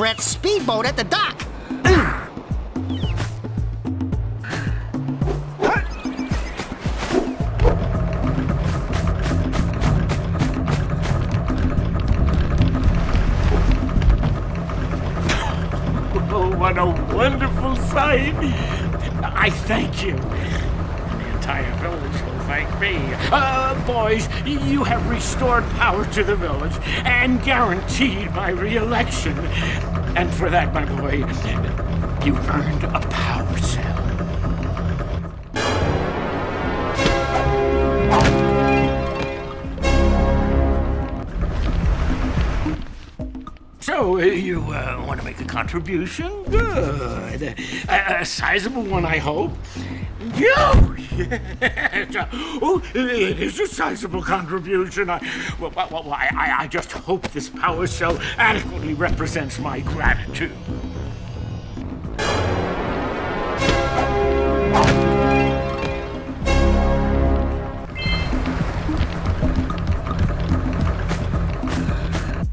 Brett's speedboat at the dock. What a wonderful sight! I thank you. The entire village will thank me. Uh, boys, you have restored power to the village and guaranteed my re-election. And for that, my boy, you've earned a power cell. So, uh, you uh, want to make a contribution? Good. A, a sizable one, I hope. Oh, yes. oh, it is a sizable contribution. I, well, well, well, I, I just hope this power cell adequately represents my gratitude.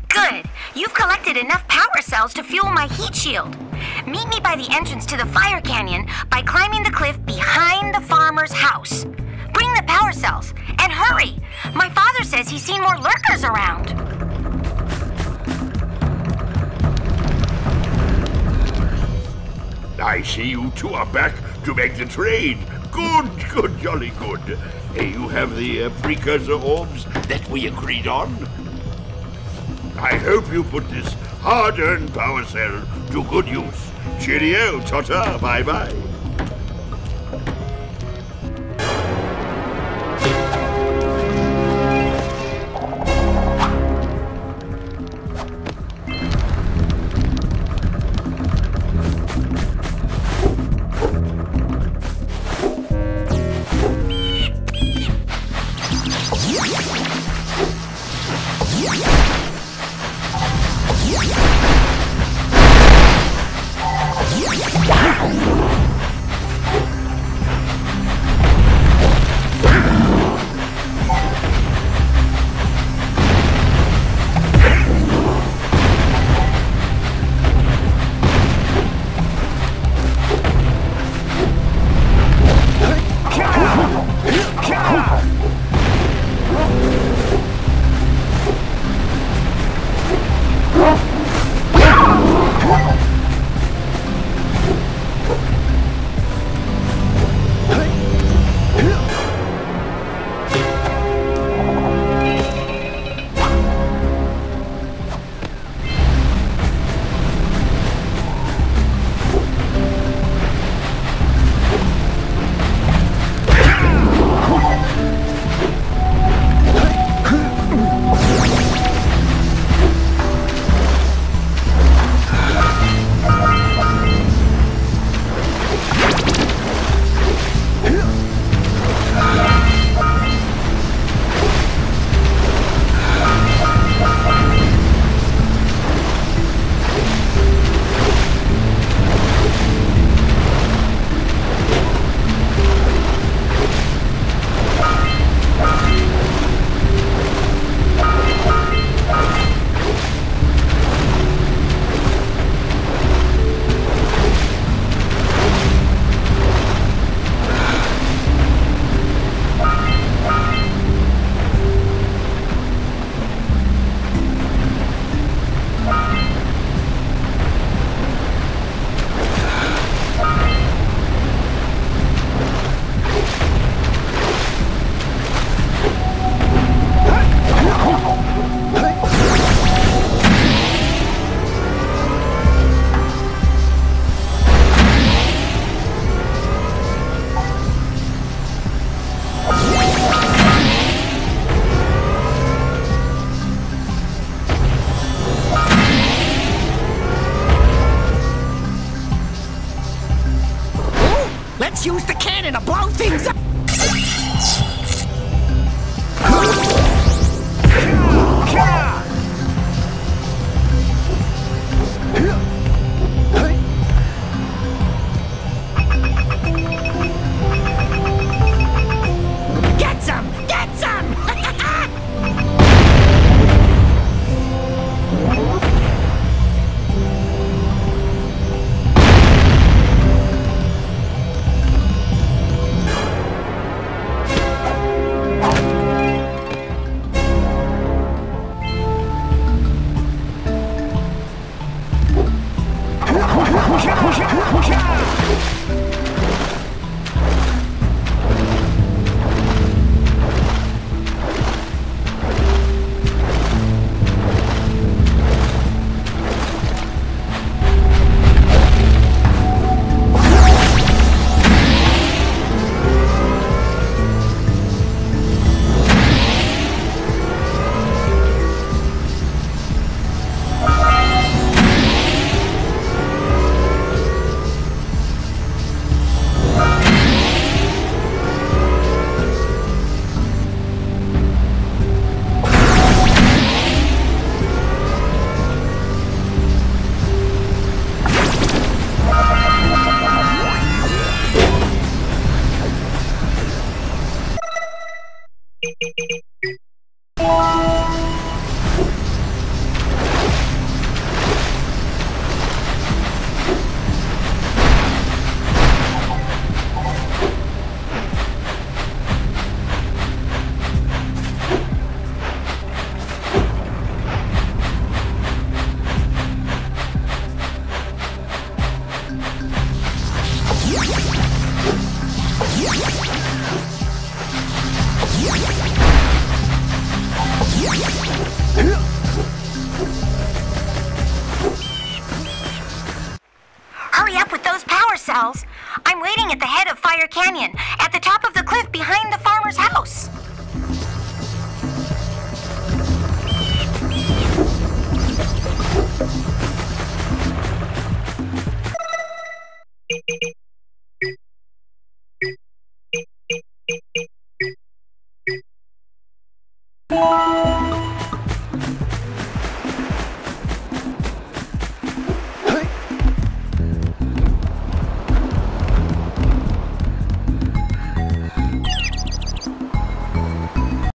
Good. You've collected enough power cells to fuel my heat shield. Meet me by the entrance to the fire canyon by climbing the cliff behind the farmer's house. Bring the power cells and hurry. My father says he's seen more lurkers around. I see you two are back to make the trade. Good, good, jolly good. Hey, you have the uh, precursor orbs that we agreed on? I hope you put this hard-earned power cell to good use. Cheerio, ta-ta, bye-bye. Yeah. cannon to blow things up! Yeah! I'm waiting at the head of Fire Canyon, at the top of the cliff behind the farmer's house.